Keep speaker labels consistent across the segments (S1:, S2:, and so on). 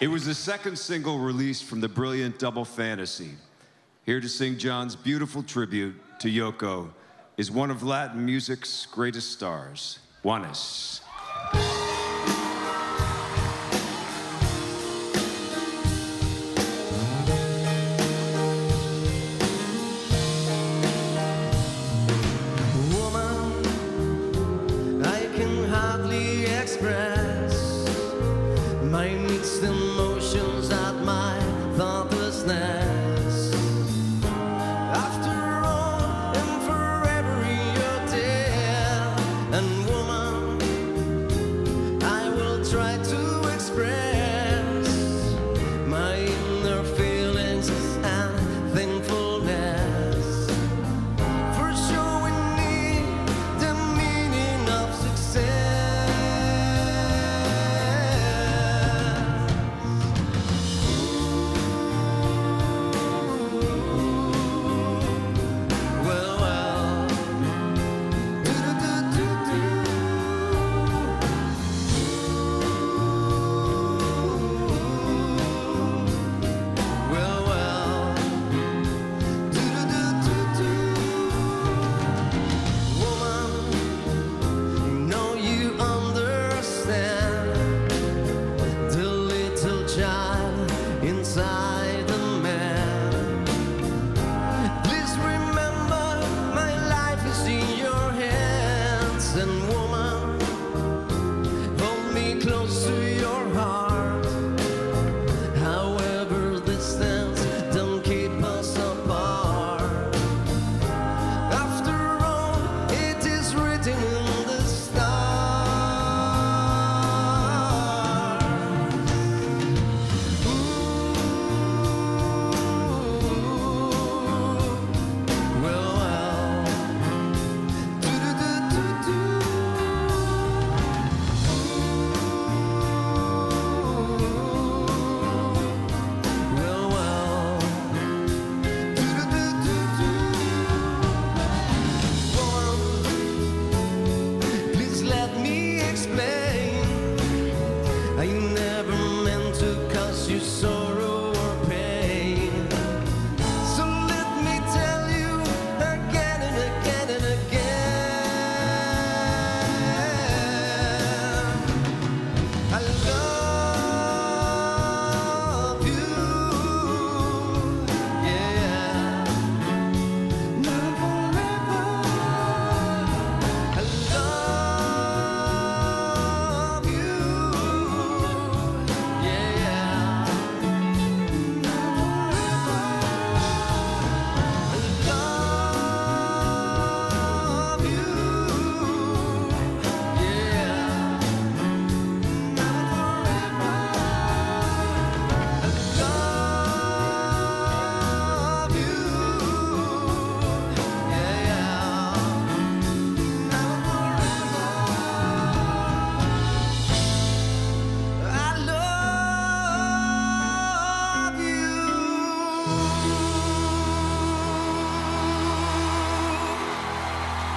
S1: It was the second single released from the brilliant Double Fantasy. Here to sing John's beautiful tribute to Yoko is one of Latin music's greatest stars, Juanes.
S2: Woman, I can hardly express my mixed try to express child inside the man. Please remember, my life is in your hands, and woman, hold me close to your heart.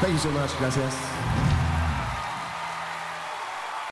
S3: Thank you so much. Gracias.